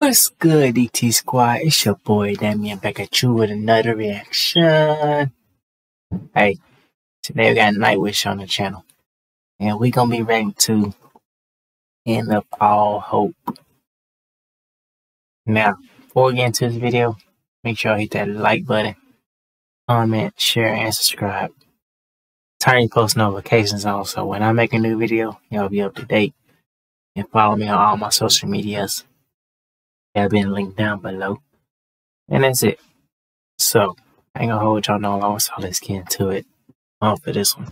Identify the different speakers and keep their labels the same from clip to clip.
Speaker 1: What's good, DT Squad? It's your boy Damion back at you with another reaction. Hey, today we got Nightwish on the channel, and we gonna be ready to End of All Hope. Now, before we get into this video, make sure you hit that like button, comment, share, and subscribe. Turn your post notifications on so when I make a new video, y'all be up to date. And follow me on all my social medias have been linked down below. And that's it. So, I ain't gonna hold y'all no longer, so let's get into it. On for this one.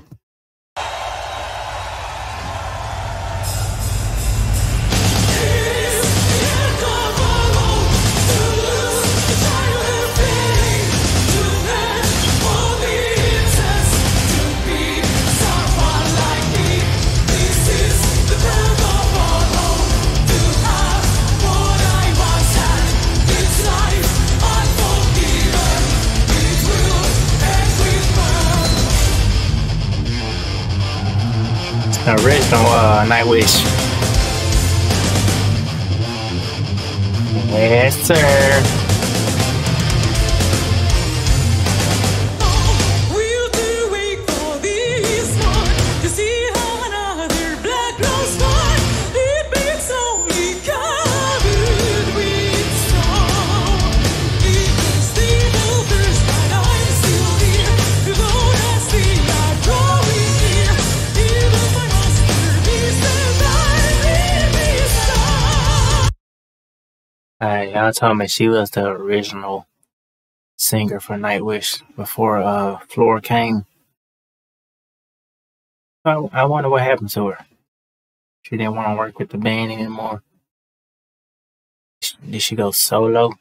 Speaker 1: The original uh, Nightwish. Yes, sir. Y'all told me she was the original singer for Nightwish before uh Floor came. I, I wonder what happened to her. She didn't want to work with the band anymore. Did she go solo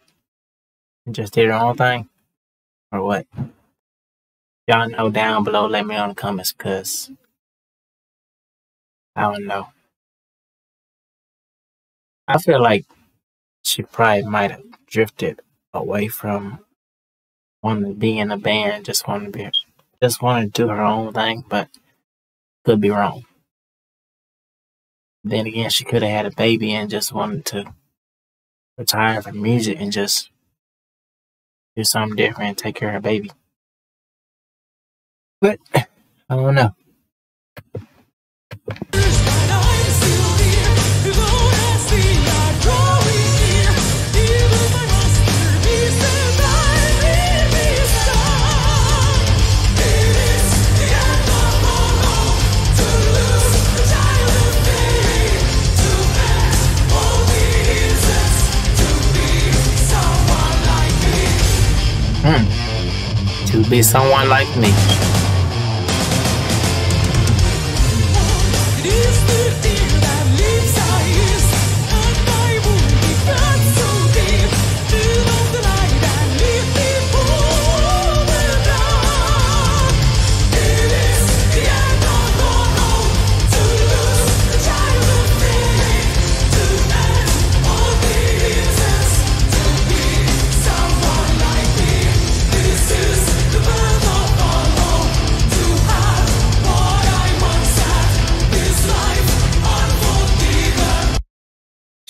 Speaker 1: and just did her own thing? Or what? Y'all know down below, let me know in the comments, because I don't know. I feel like she probably might have drifted away from wanting to be in a band, just wanted to be, just wanted to do her own thing, but could be wrong. Then again, she could have had a baby and just wanted to retire from music and just do something different and take care of her baby. But I don't know.
Speaker 2: Be someone like me.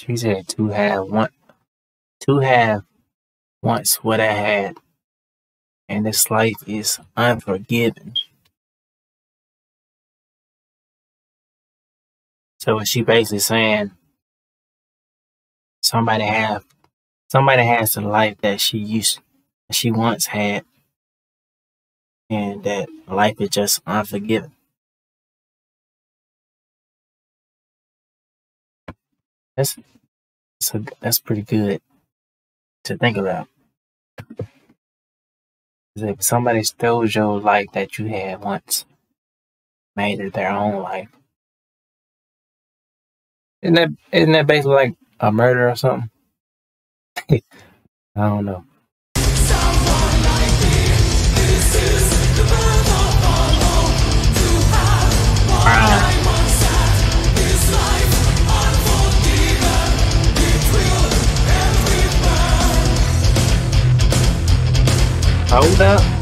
Speaker 1: She said to have one to have once what I had, and this life is unforgiving. So she basically saying somebody have somebody has the life that she used she once had and that life is just unforgiving. That's so that's pretty good to think about. If somebody stole your life that you had once, made it their own life, isn't that isn't that basically like a murder or something? I don't know.
Speaker 2: Burn.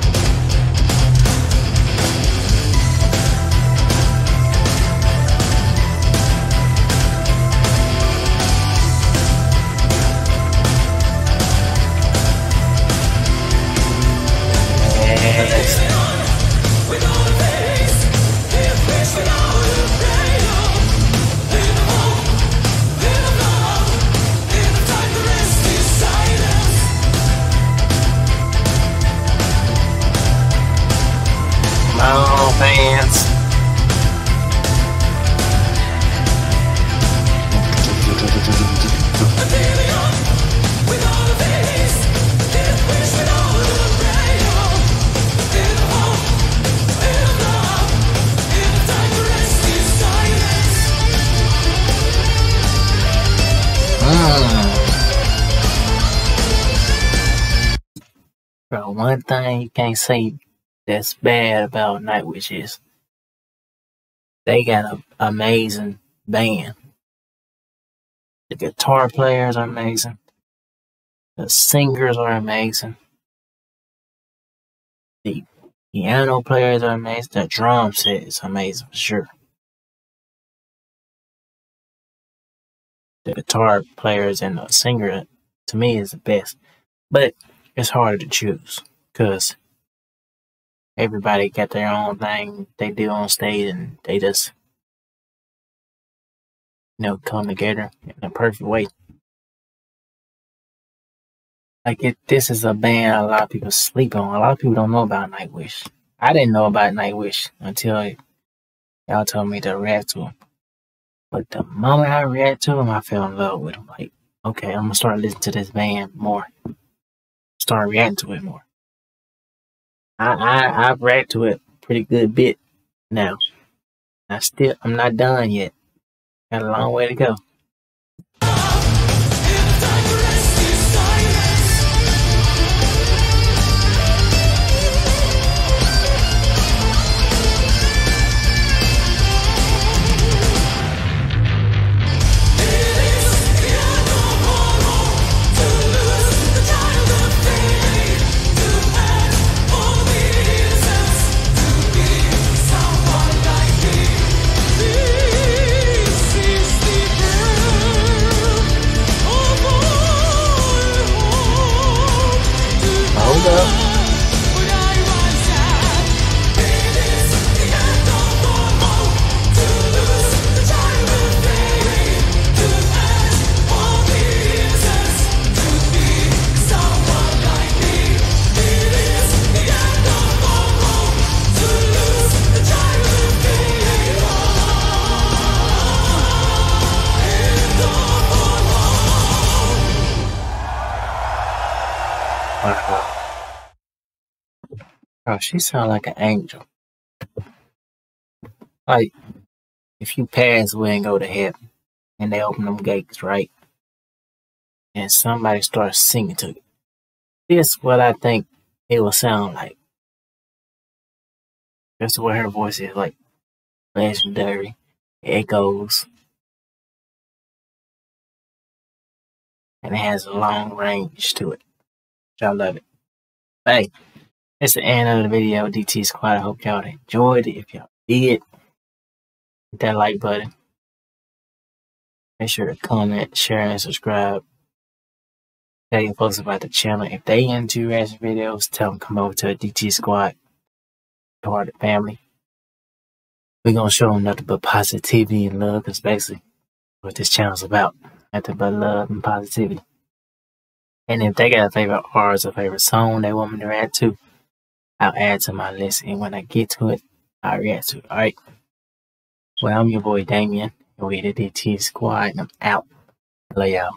Speaker 1: Ah. Bro, one thing you can't say that's bad about Nightwish is they got an amazing band. The guitar players are amazing. The singers are amazing. The piano players are amazing. The drum set is amazing for sure. The guitar players and the singer, to me, is the best. But it's harder to choose because everybody got their own thing they do on stage and they just, you know, come together in a perfect way. Like it, this is a band a lot of people sleep on. A lot of people don't know about Nightwish. I didn't know about Nightwish until y'all told me to react to them. But the moment I react to them, I fell in love with them. Like, okay, I'm gonna start listening to this band more. Start reacting to it more. I I I've reacted to it pretty good bit now. I still I'm not done yet. A long way to go. She sound like an angel. Like, if you pass away and go to heaven, and they open them gates, right? And somebody starts singing to you. This is what I think it will sound like. That's what her voice is like. Legendary. Echoes. And it has a long range to it. I love it. Hey, it's the end of the video, DT Squad. I hope y'all enjoyed it. If y'all did, hit that like button. Make sure to comment, share, and subscribe. Tell your folks about the channel. If they into reaction videos, tell them come over to DT Squad. Part of the family. We're gonna show them nothing but positivity and love, because basically what this channel's about. Nothing but love and positivity. And if they got a favorite artist or favorite song they want me to react to, I'll add to my list. And when I get to it, I'll react to it. Alright. Well, I'm your boy Damion. And we the DT Squad, and I'm out. Love y'all.